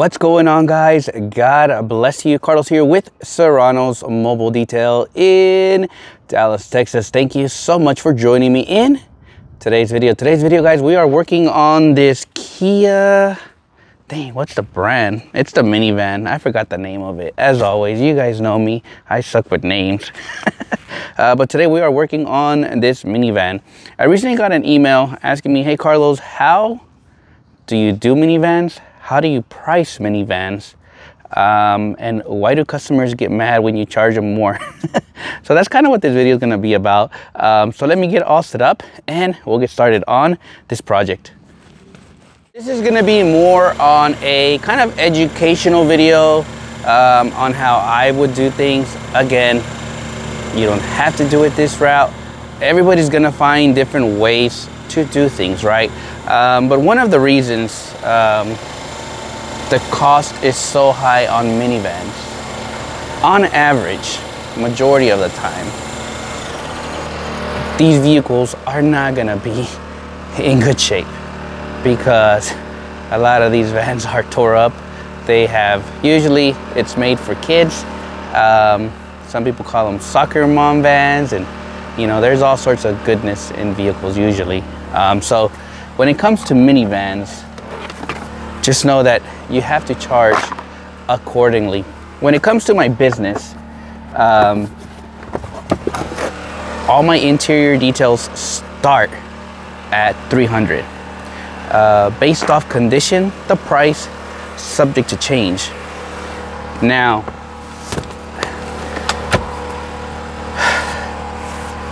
What's going on guys? God bless you. Carlos here with Serrano's Mobile Detail in Dallas, Texas. Thank you so much for joining me in today's video. Today's video guys, we are working on this Kia, dang, what's the brand? It's the minivan. I forgot the name of it. As always, you guys know me. I suck with names. uh, but today we are working on this minivan. I recently got an email asking me, hey Carlos, how do you do minivans? How do you price minivans? Um, and why do customers get mad when you charge them more? so that's kind of what this video is going to be about. Um, so let me get all set up and we'll get started on this project. This is going to be more on a kind of educational video um, on how I would do things. Again, you don't have to do it this route. Everybody's going to find different ways to do things, right? Um, but one of the reasons um, the cost is so high on minivans. On average, majority of the time, these vehicles are not gonna be in good shape because a lot of these vans are tore up. They have, usually it's made for kids. Um, some people call them soccer mom vans and you know, there's all sorts of goodness in vehicles usually. Um, so when it comes to minivans, just know that you have to charge accordingly. When it comes to my business, um, all my interior details start at 300. Uh, based off condition, the price subject to change. Now,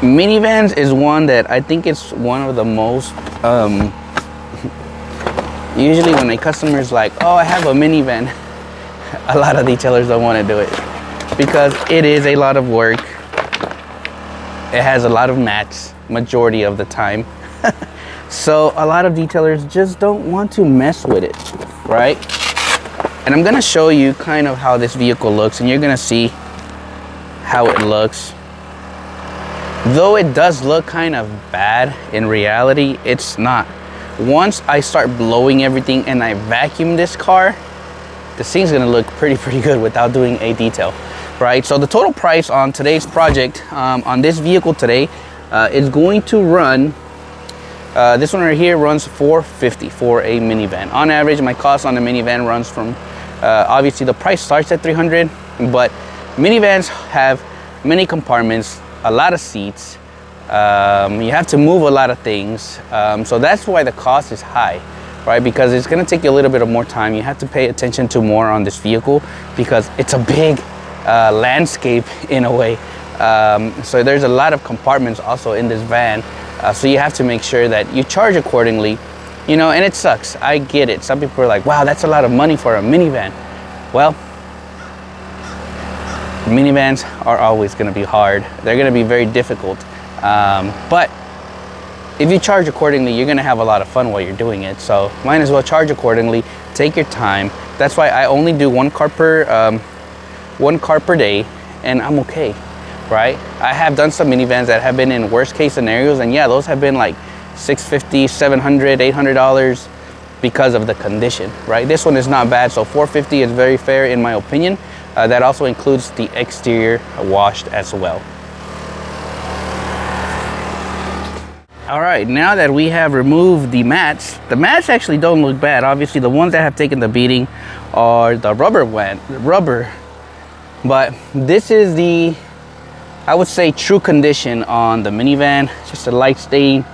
minivans is one that I think it's one of the most um, Usually when a customer's like, oh, I have a minivan, a lot of detailers don't want to do it because it is a lot of work. It has a lot of mats majority of the time. so a lot of detailers just don't want to mess with it, right? And I'm gonna show you kind of how this vehicle looks and you're gonna see how it looks. Though it does look kind of bad, in reality, it's not once I start blowing everything and I vacuum this car, the thing's gonna look pretty, pretty good without doing a detail, right? So the total price on today's project, um, on this vehicle today, uh, is going to run, uh, this one right here runs 450 for a minivan. On average, my cost on the minivan runs from, uh, obviously the price starts at 300, but minivans have many compartments, a lot of seats, um, you have to move a lot of things. Um, so that's why the cost is high, right? Because it's gonna take you a little bit of more time. You have to pay attention to more on this vehicle because it's a big uh, landscape in a way. Um, so there's a lot of compartments also in this van. Uh, so you have to make sure that you charge accordingly, you know, and it sucks. I get it. Some people are like, wow, that's a lot of money for a minivan. Well, minivans are always gonna be hard. They're gonna be very difficult. Um, but if you charge accordingly, you're gonna have a lot of fun while you're doing it. So might as well charge accordingly, take your time. That's why I only do one car per, um, one car per day and I'm okay, right? I have done some minivans that have been in worst case scenarios and yeah, those have been like 650, 700, 800 dollars because of the condition, right? This one is not bad, so 450 is very fair in my opinion. Uh, that also includes the exterior washed as well. All right, now that we have removed the mats, the mats actually don't look bad. Obviously, the ones that have taken the beating are the rubber one, rubber. But this is the, I would say, true condition on the minivan. Just a light stain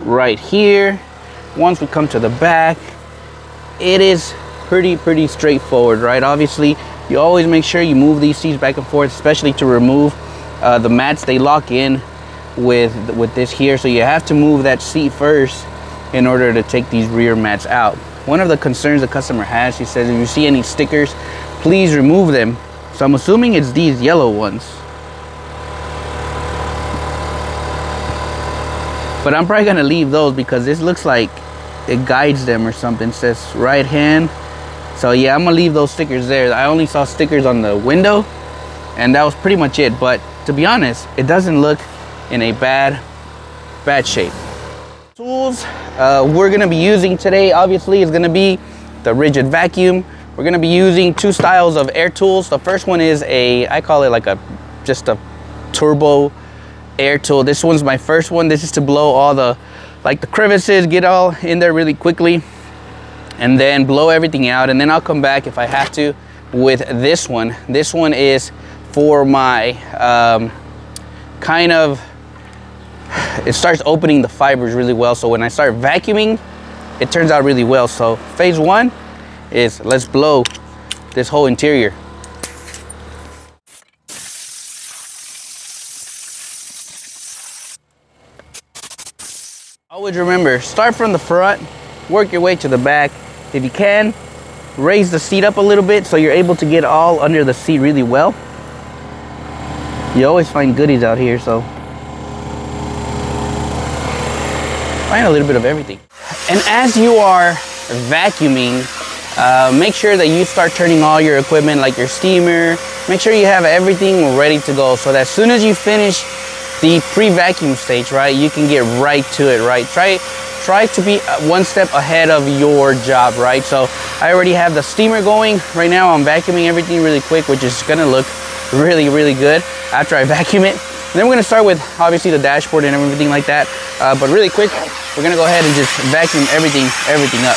right here. Once we come to the back, it is pretty, pretty straightforward, right? Obviously, you always make sure you move these seats back and forth, especially to remove uh, the mats. They lock in with with this here. So you have to move that seat first in order to take these rear mats out. One of the concerns the customer has she says if you see any stickers please remove them. So i'm assuming it's these yellow ones. But i'm probably gonna leave those because this looks like it guides them or something. It says right hand. So yeah i'm gonna leave those stickers there. I only saw stickers on the window and that was pretty much it. But to be honest it doesn't look in a bad, bad shape. Tools uh, we're gonna be using today, obviously, is gonna be the Ridgid vacuum, we're gonna be using two styles of air tools. The first one is a, I call it like a, just a turbo air tool. This one's my first one. This is to blow all the, like the crevices, get all in there really quickly and then blow everything out. And then I'll come back if I have to with this one. This one is for my um, kind of, it starts opening the fibers really well. So when I start vacuuming, it turns out really well. So phase one is let's blow this whole interior. Always remember, start from the front, work your way to the back. If you can, raise the seat up a little bit so you're able to get all under the seat really well. You always find goodies out here, so find a little bit of everything. And as you are vacuuming, uh, make sure that you start turning all your equipment like your steamer. Make sure you have everything ready to go so that as soon as you finish the pre-vacuum stage, right, you can get right to it, right? Try, try to be one step ahead of your job, right? So I already have the steamer going. Right now I'm vacuuming everything really quick, which is gonna look really, really good after I vacuum it. And then we're gonna start with obviously the dashboard and everything like that. Uh, but really quick, we're gonna go ahead and just vacuum everything, everything up.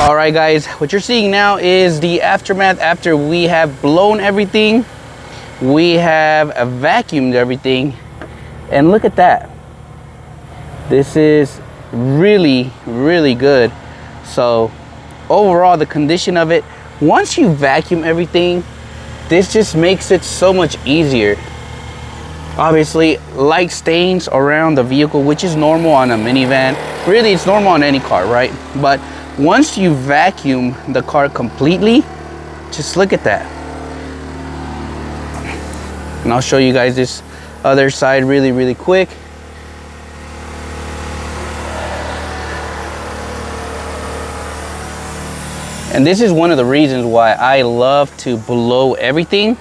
All right, guys, what you're seeing now is the aftermath after we have blown everything. We have vacuumed everything. And look at that. This is really, really good. So overall, the condition of it, once you vacuum everything, this just makes it so much easier. Obviously, light stains around the vehicle, which is normal on a minivan. Really, it's normal on any car, right? But once you vacuum the car completely, just look at that. And I'll show you guys this other side really, really quick. And this is one of the reasons why I love to blow everything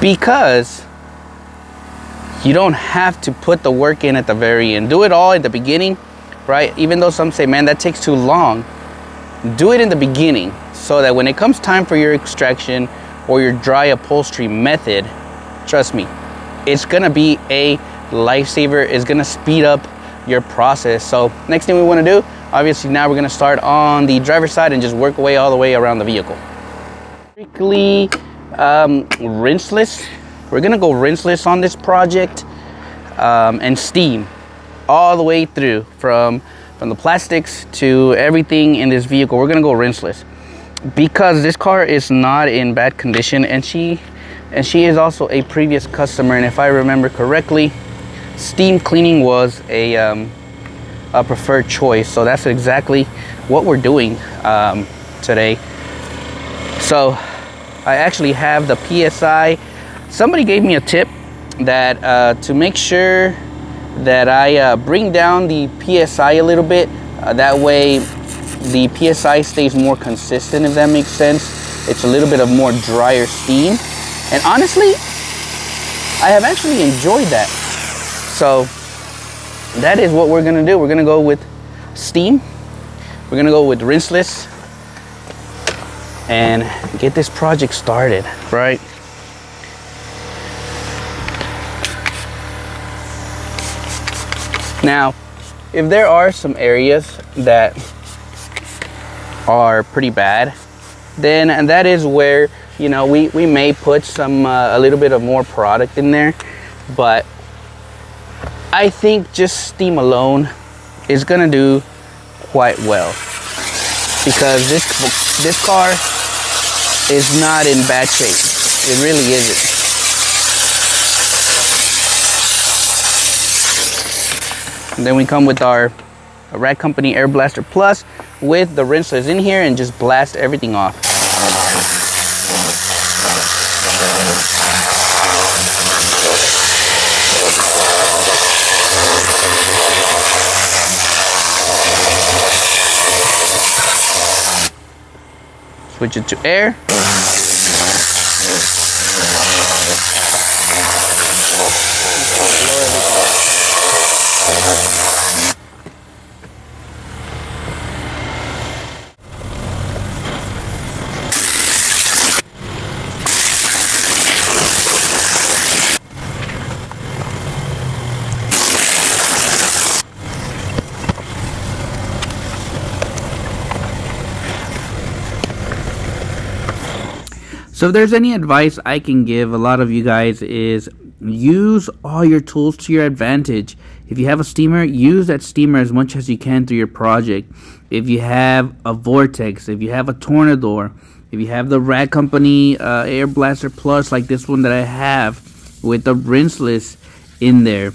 because you don't have to put the work in at the very end. Do it all at the beginning right? Even though some say, man, that takes too long, do it in the beginning so that when it comes time for your extraction or your dry upholstery method, trust me, it's gonna be a lifesaver. It's gonna speed up your process. So next thing we wanna do, obviously now we're gonna start on the driver's side and just work away all the way around the vehicle. Strictly um, rinseless. We're gonna go rinseless on this project um, and steam all the way through from from the plastics to everything in this vehicle we're gonna go rinseless because this car is not in bad condition and she and she is also a previous customer and if I remember correctly steam cleaning was a, um, a preferred choice so that's exactly what we're doing um, today so I actually have the PSI somebody gave me a tip that uh, to make sure that I uh, bring down the PSI a little bit. Uh, that way the PSI stays more consistent, if that makes sense. It's a little bit of more drier steam. And honestly, I have actually enjoyed that. So that is what we're gonna do. We're gonna go with steam. We're gonna go with rinseless and get this project started, right? Now, if there are some areas that are pretty bad, then and that is where, you know, we, we may put some, uh, a little bit of more product in there. But I think just steam alone is gonna do quite well because this this car is not in bad shape. It really isn't. And then we come with our Rag Company Air Blaster Plus with the rinseless in here and just blast everything off. Switch it to air. So if there's any advice I can give a lot of you guys is use all your tools to your advantage. If you have a steamer, use that steamer as much as you can through your project. If you have a Vortex, if you have a Tornador, if you have the Rag Company uh, Air Blaster Plus like this one that I have with the rinseless in there,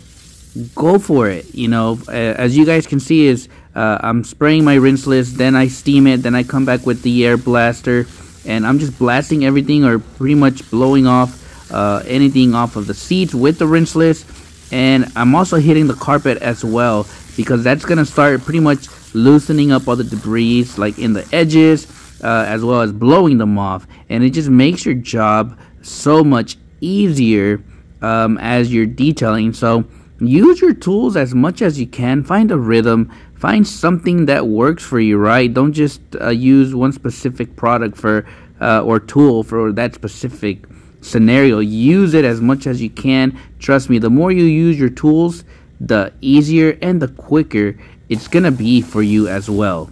go for it. You know, as you guys can see is uh, I'm spraying my rinseless, then I steam it, then I come back with the Air Blaster and I'm just blasting everything or pretty much blowing off uh, anything off of the seats with the rinseless and I'm also hitting the carpet as well because that's gonna start pretty much loosening up all the debris like in the edges uh, as well as blowing them off. And it just makes your job so much easier um, as you're detailing. So use your tools as much as you can. Find a rhythm. Find something that works for you right? Don't just uh, use one specific product for uh, or tool for that specific scenario. Use it as much as you can. Trust me the more you use your tools the easier and the quicker it's gonna be for you as well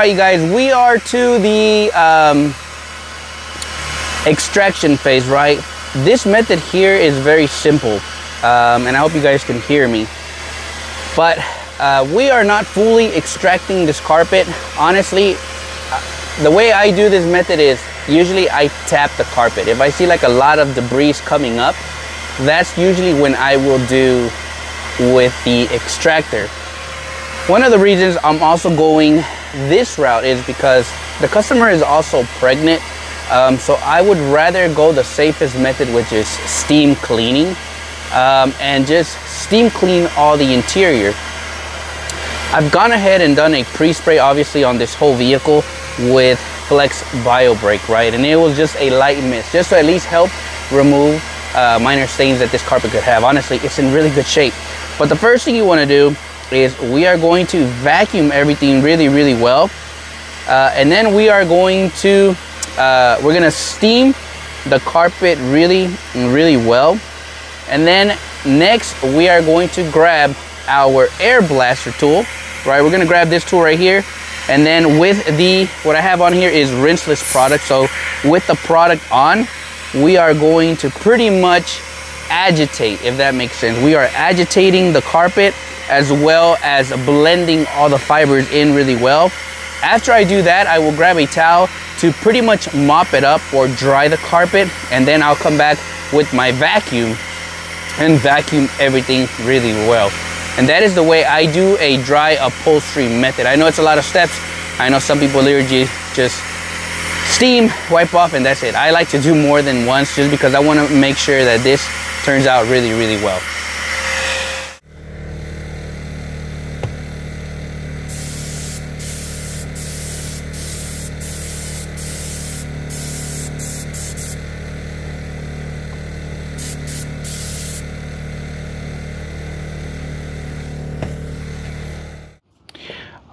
right, you guys, we are to the um, extraction phase, right? This method here is very simple, um, and I hope you guys can hear me. But uh, we are not fully extracting this carpet. Honestly, uh, the way I do this method is usually I tap the carpet. If I see like a lot of debris coming up, that's usually when I will do with the extractor. One of the reasons I'm also going this route is because the customer is also pregnant. Um, so I would rather go the safest method, which is steam cleaning um, and just steam clean all the interior. I've gone ahead and done a pre-spray obviously on this whole vehicle with Flex Bio Brake, right? And it was just a light mist, just to at least help remove uh, minor stains that this carpet could have. Honestly, it's in really good shape. But the first thing you wanna do is we are going to vacuum everything really, really well. Uh, and then we are going to, uh, we're gonna steam the carpet really, really well. And then next we are going to grab our air blaster tool, right? We're gonna grab this tool right here. And then with the, what I have on here is rinseless product. So with the product on, we are going to pretty much agitate, if that makes sense. We are agitating the carpet as well as blending all the fibers in really well. After I do that, I will grab a towel to pretty much mop it up or dry the carpet and then I'll come back with my vacuum and vacuum everything really well. And that is the way I do a dry upholstery method. I know it's a lot of steps. I know some people literally just steam, wipe off, and that's it. I like to do more than once just because I want to make sure that this turns out really, really well.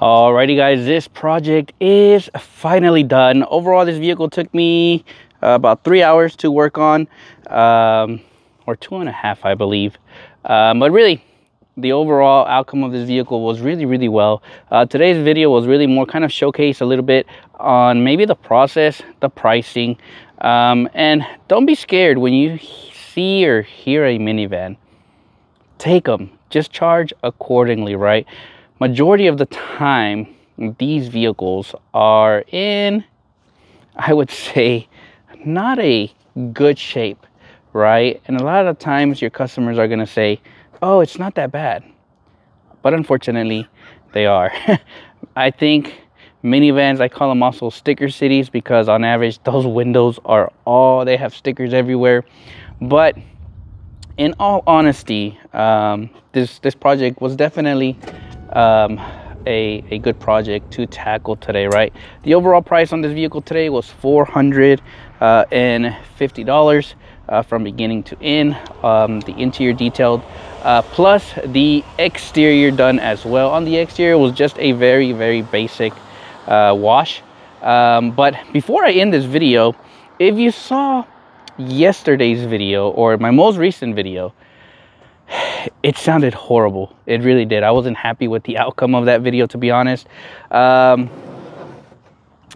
Alrighty guys, this project is finally done. Overall, this vehicle took me uh, about three hours to work on, um, or two and a half, I believe. Um, but really, the overall outcome of this vehicle was really, really well. Uh, today's video was really more kind of showcase a little bit on maybe the process, the pricing, Um, and don't be scared when you see or hear a minivan. Take them. Just charge accordingly, right? Majority of the time, these vehicles are in, I would say, not a good shape, right? And a lot of times your customers are going to say, oh, it's not that bad. But unfortunately, they are. I think minivans, I call them also sticker cities because on average, those windows are all, they have stickers everywhere. But in all honesty, um, this, this project was definitely um, a, a good project to tackle today, right? The overall price on this vehicle today was $450 uh, from beginning to end. Um, the interior detailed, uh, plus the exterior done as well. On the exterior was just a very, very basic uh, wash. Um, but before I end this video, if you saw yesterday's video or my most recent video, it sounded horrible. It really did. I wasn't happy with the outcome of that video, to be honest. Um,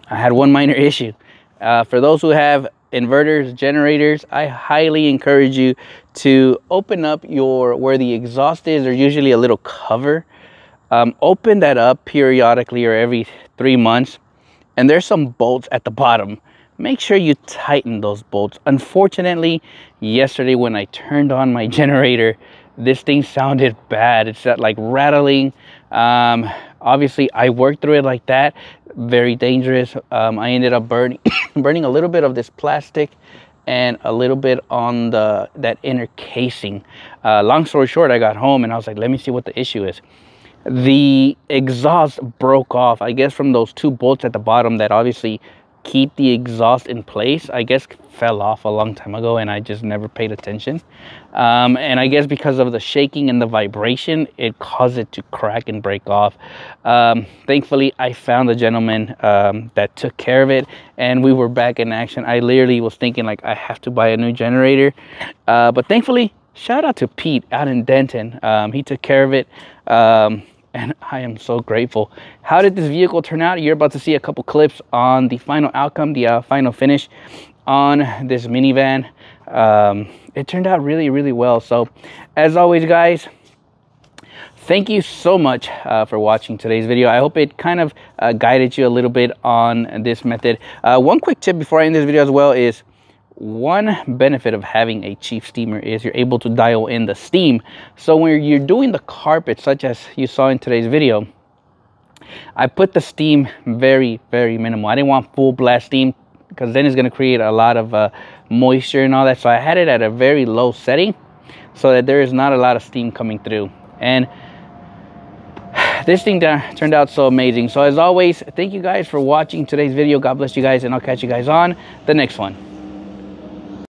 I had one minor issue. Uh, for those who have inverters, generators, I highly encourage you to open up your, where the exhaust is, there's usually a little cover. Um, open that up periodically or every three months. And there's some bolts at the bottom. Make sure you tighten those bolts. Unfortunately, yesterday when I turned on my generator, this thing sounded bad. It's that like rattling. Um, obviously, I worked through it like that. Very dangerous. Um, I ended up burning, burning a little bit of this plastic and a little bit on the that inner casing. Uh, long story short, I got home and I was like, let me see what the issue is. The exhaust broke off, I guess, from those two bolts at the bottom that obviously keep the exhaust in place i guess fell off a long time ago and i just never paid attention. Um, and i guess because of the shaking and the vibration it caused it to crack and break off. Um, thankfully i found a gentleman um, that took care of it and we were back in action. I literally was thinking like i have to buy a new generator. Uh, but thankfully shout out to pete out in denton. Um, he took care of it. Um, and I am so grateful. How did this vehicle turn out? You're about to see a couple clips on the final outcome, the uh, final finish on this minivan. Um, it turned out really, really well. So as always, guys, thank you so much uh, for watching today's video. I hope it kind of uh, guided you a little bit on this method. Uh, one quick tip before I end this video as well is one benefit of having a chief steamer is you're able to dial in the steam. So when you're doing the carpet such as you saw in today's video i put the steam very very minimal. I didn't want full blast steam because then it's going to create a lot of uh, moisture and all that. So i had it at a very low setting so that there is not a lot of steam coming through. And this thing turned out so amazing. So as always thank you guys for watching today's video. God bless you guys and i'll catch you guys on the next one